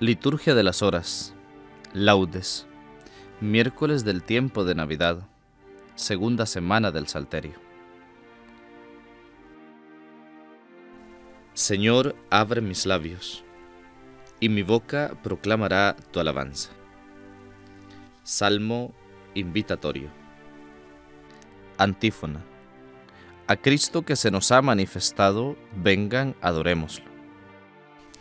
Liturgia de las Horas. Laudes. Miércoles del tiempo de Navidad. Segunda semana del Salterio. Señor, abre mis labios, y mi boca proclamará tu alabanza. Salmo invitatorio. Antífona. A Cristo que se nos ha manifestado, vengan, adorémoslo.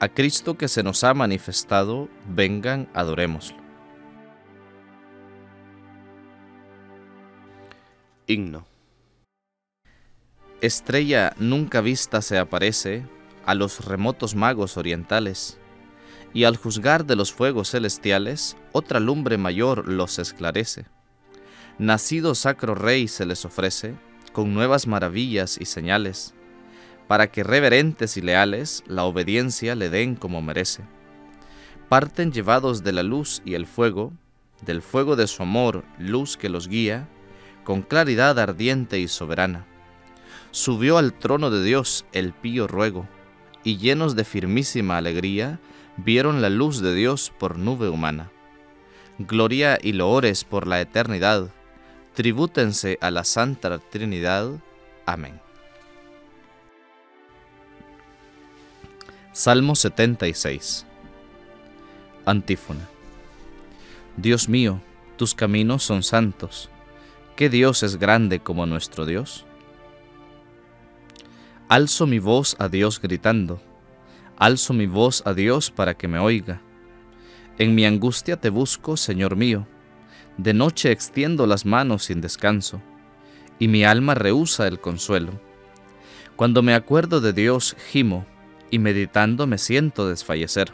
a Cristo que se nos ha manifestado, vengan, adorémoslo. Himno. Estrella nunca vista se aparece a los remotos magos orientales, y al juzgar de los fuegos celestiales, otra lumbre mayor los esclarece. Nacido sacro rey se les ofrece, con nuevas maravillas y señales, para que reverentes y leales la obediencia le den como merece. Parten llevados de la luz y el fuego, del fuego de su amor, luz que los guía, con claridad ardiente y soberana. Subió al trono de Dios el pío ruego, y llenos de firmísima alegría, vieron la luz de Dios por nube humana. Gloria y loores por la eternidad, tribútense a la Santa Trinidad. Amén. Salmo 76 Antífona Dios mío, tus caminos son santos. ¿Qué Dios es grande como nuestro Dios? Alzo mi voz a Dios gritando, alzo mi voz a Dios para que me oiga. En mi angustia te busco, Señor mío, de noche extiendo las manos sin descanso, y mi alma rehúsa el consuelo. Cuando me acuerdo de Dios, gimo, y meditando me siento desfallecer.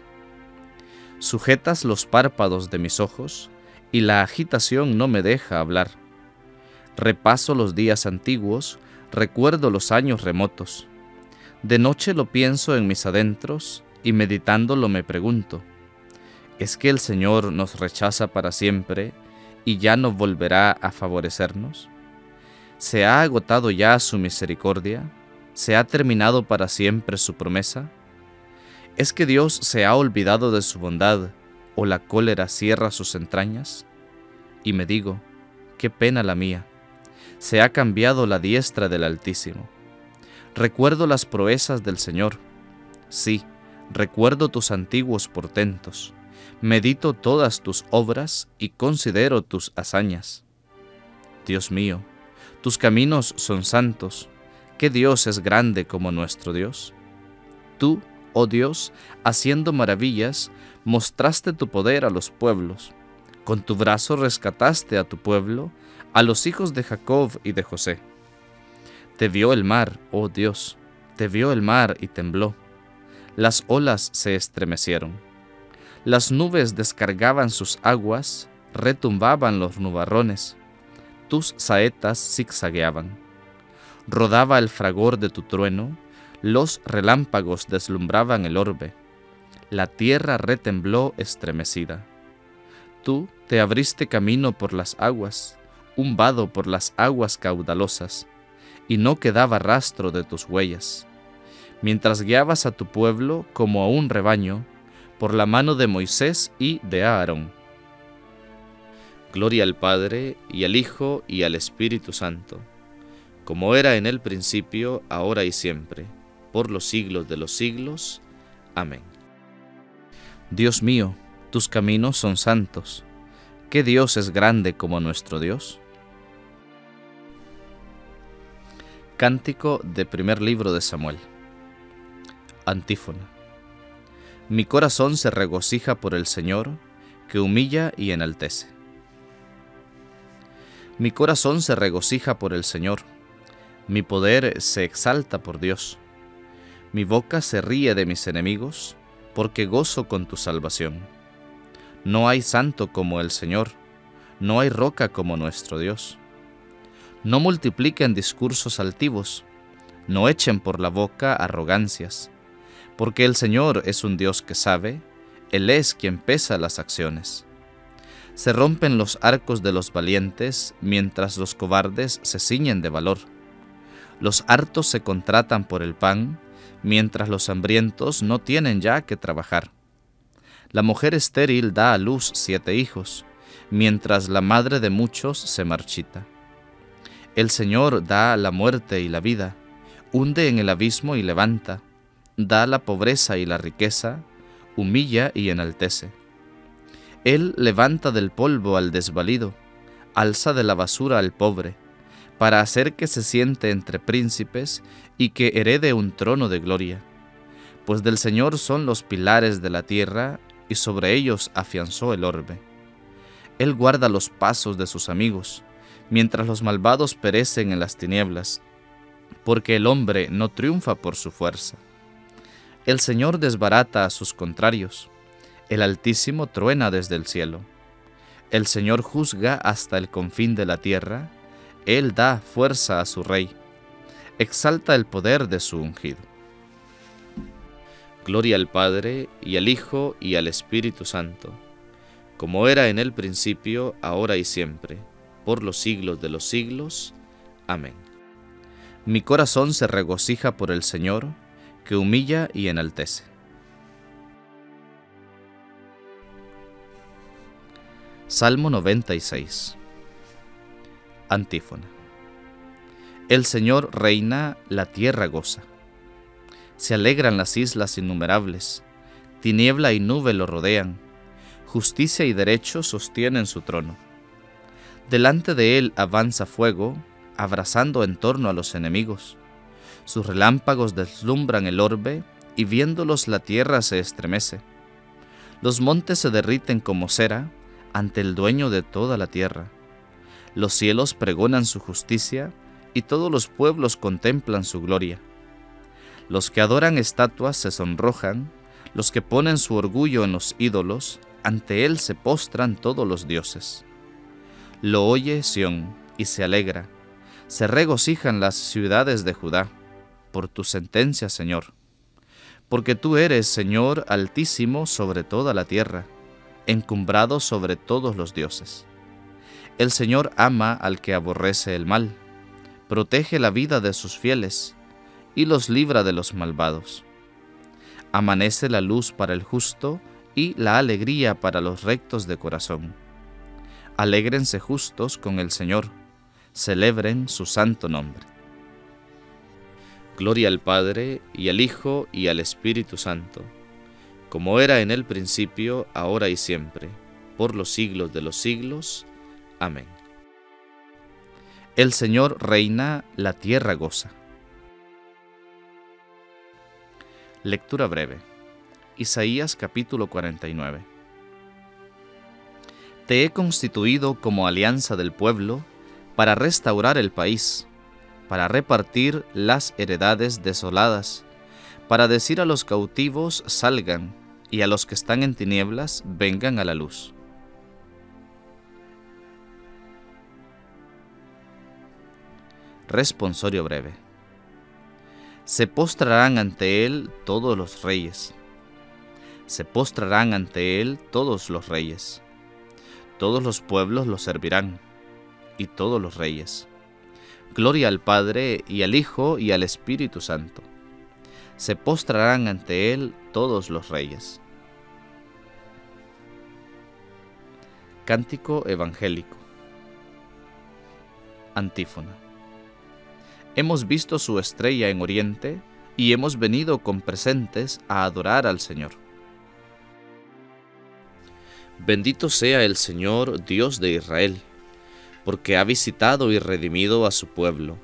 Sujetas los párpados de mis ojos, y la agitación no me deja hablar. Repaso los días antiguos, recuerdo los años remotos. De noche lo pienso en mis adentros, y meditándolo me pregunto, ¿es que el Señor nos rechaza para siempre y ya no volverá a favorecernos? ¿Se ha agotado ya su misericordia? ¿Se ha terminado para siempre su promesa? ¿Es que Dios se ha olvidado de su bondad o la cólera cierra sus entrañas? Y me digo, qué pena la mía, se ha cambiado la diestra del Altísimo. Recuerdo las proezas del Señor, sí, recuerdo tus antiguos portentos, medito todas tus obras y considero tus hazañas. Dios mío, tus caminos son santos, ¿Qué Dios es grande como nuestro Dios? Tú, oh Dios, haciendo maravillas, mostraste tu poder a los pueblos. Con tu brazo rescataste a tu pueblo, a los hijos de Jacob y de José. Te vio el mar, oh Dios, te vio el mar y tembló. Las olas se estremecieron. Las nubes descargaban sus aguas, retumbaban los nubarrones. Tus saetas zigzagueaban rodaba el fragor de tu trueno, los relámpagos deslumbraban el orbe, la tierra retembló estremecida. Tú te abriste camino por las aguas, un vado por las aguas caudalosas, y no quedaba rastro de tus huellas, mientras guiabas a tu pueblo como a un rebaño, por la mano de Moisés y de Aarón. Gloria al Padre, y al Hijo, y al Espíritu Santo, como era en el principio, ahora y siempre, por los siglos de los siglos. Amén. Dios mío, tus caminos son santos. ¿Qué Dios es grande como nuestro Dios? Cántico de primer libro de Samuel. Antífona. Mi corazón se regocija por el Señor, que humilla y enaltece. Mi corazón se regocija por el Señor, mi poder se exalta por Dios. Mi boca se ríe de mis enemigos, porque gozo con tu salvación. No hay santo como el Señor, no hay roca como nuestro Dios. No multipliquen discursos altivos, no echen por la boca arrogancias, porque el Señor es un Dios que sabe, Él es quien pesa las acciones. Se rompen los arcos de los valientes, mientras los cobardes se ciñen de valor. Los hartos se contratan por el pan, mientras los hambrientos no tienen ya que trabajar. La mujer estéril da a luz siete hijos, mientras la madre de muchos se marchita. El Señor da la muerte y la vida, hunde en el abismo y levanta, da la pobreza y la riqueza, humilla y enaltece. Él levanta del polvo al desvalido, alza de la basura al pobre, para hacer que se siente entre príncipes y que herede un trono de gloria. Pues del Señor son los pilares de la tierra, y sobre ellos afianzó el orbe. Él guarda los pasos de sus amigos, mientras los malvados perecen en las tinieblas, porque el hombre no triunfa por su fuerza. El Señor desbarata a sus contrarios, el Altísimo truena desde el cielo. El Señor juzga hasta el confín de la tierra, Él da fuerza a su rey, exalta el poder de su ungido. Gloria al Padre, y al Hijo, y al Espíritu Santo, como era en el principio, ahora y siempre por los siglos de los siglos. Amén. Mi corazón se regocija por el Señor, que humilla y enaltece. Salmo 96 Antífona El Señor reina, la tierra goza. Se alegran las islas innumerables, tiniebla y nube lo rodean, justicia y derecho sostienen su trono. Delante de él avanza fuego, abrazando en torno a los enemigos. Sus relámpagos deslumbran el orbe, y viéndolos la tierra se estremece. Los montes se derriten como cera ante el dueño de toda la tierra. Los cielos pregonan su justicia, y todos los pueblos contemplan su gloria. Los que adoran estatuas se sonrojan, los que ponen su orgullo en los ídolos, ante él se postran todos los dioses. Lo oye Sión y se alegra. Se regocijan las ciudades de Judá por tu sentencia, Señor. Porque tú eres, Señor, altísimo sobre toda la tierra, encumbrado sobre todos los dioses. El Señor ama al que aborrece el mal, protege la vida de sus fieles y los libra de los malvados. Amanece la luz para el justo y la alegría para los rectos de corazón Alégrense justos con el Señor, celebren su santo nombre. Gloria al Padre, y al Hijo, y al Espíritu Santo, como era en el principio, ahora y siempre, por los siglos de los siglos. Amén. El Señor reina, la tierra goza. Lectura breve. Isaías capítulo 49. Te he constituido como alianza del pueblo para restaurar el país, para repartir las heredades desoladas, para decir a los cautivos salgan y a los que están en tinieblas vengan a la luz. Responsorio breve. Se postrarán ante él todos los reyes. Se postrarán ante él todos los reyes Todos los pueblos lo servirán, y todos los reyes. Gloria al Padre, y al Hijo, y al Espíritu Santo. Se postrarán ante Él todos los reyes. Cántico Evangélico Antífona Hemos visto su estrella en Oriente, y hemos venido con presentes a adorar al Señor. Bendito sea el Señor, Dios de Israel, porque ha visitado y redimido a su pueblo,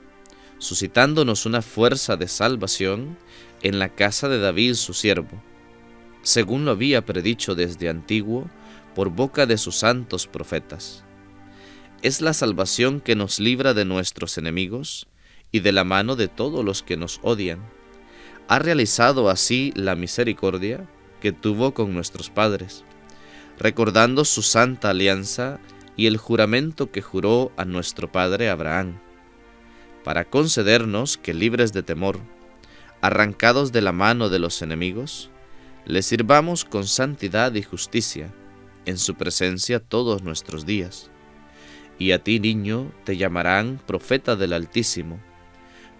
suscitándonos una fuerza de salvación en la casa de David su siervo, según lo había predicho desde antiguo por boca de sus santos profetas. Es la salvación que nos libra de nuestros enemigos y de la mano de todos los que nos odian ha realizado así la misericordia que tuvo con nuestros padres, recordando su santa alianza y el juramento que juró a nuestro padre Abraham, para concedernos que libres de temor, arrancados de la mano de los enemigos, le sirvamos con santidad y justicia en su presencia todos nuestros días. Y a ti, niño, te llamarán profeta del Altísimo,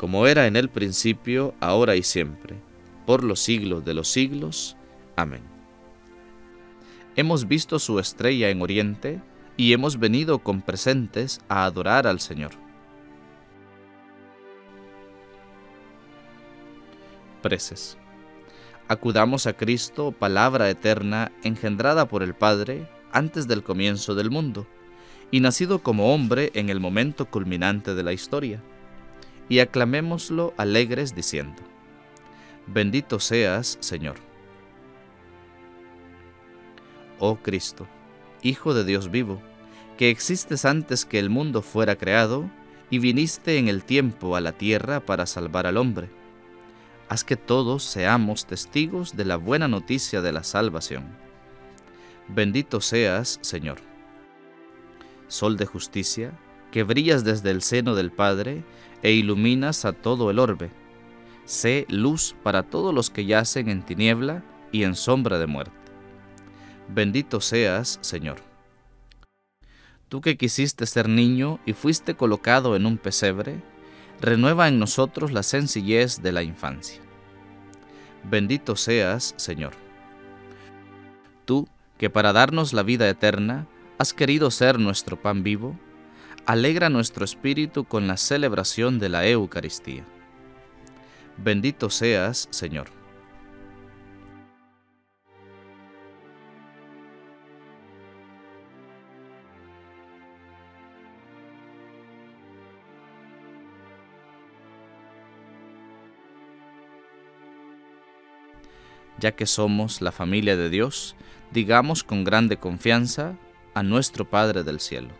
como era en el principio, ahora y siempre, por los siglos de los siglos. Amén. Hemos visto su estrella en Oriente y hemos venido con presentes a adorar al Señor. Preces. Acudamos a Cristo, palabra eterna, engendrada por el Padre antes del comienzo del mundo, y nacido como hombre en el momento culminante de la historia y aclamémoslo alegres diciendo, Bendito seas, Señor. Oh Cristo, Hijo de Dios vivo, que existes antes que el mundo fuera creado, y viniste en el tiempo a la tierra para salvar al hombre. Haz que todos seamos testigos de la buena noticia de la salvación. Bendito seas, Señor. Sol de justicia, que brillas desde el seno del Padre e iluminas a todo el orbe. Sé luz para todos los que yacen en tiniebla y en sombra de muerte. Bendito seas, Señor. Tú que quisiste ser niño y fuiste colocado en un pesebre, renueva en nosotros la sencillez de la infancia. Bendito seas, Señor. Tú que para darnos la vida eterna has querido ser nuestro pan vivo, alegra nuestro espíritu con la celebración de la Eucaristía. Bendito seas, Señor. Ya que somos la familia de Dios, digamos con grande confianza a nuestro Padre del Cielo.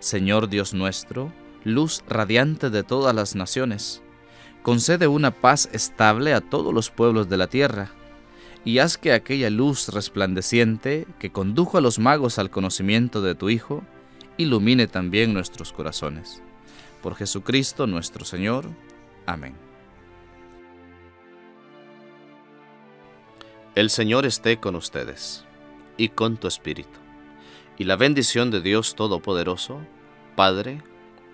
Señor Dios nuestro, luz radiante de todas las naciones, concede una paz estable a todos los pueblos de la tierra, y haz que aquella luz resplandeciente que condujo a los magos al conocimiento de tu Hijo, ilumine también nuestros corazones. Por Jesucristo nuestro Señor. Amén. El Señor esté con ustedes y con tu espíritu y la bendición de Dios Todopoderoso, Padre,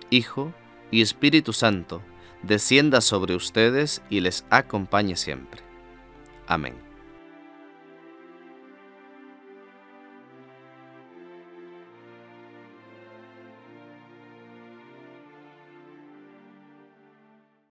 Hijo y Espíritu Santo, descienda sobre ustedes y les acompañe siempre. Amén.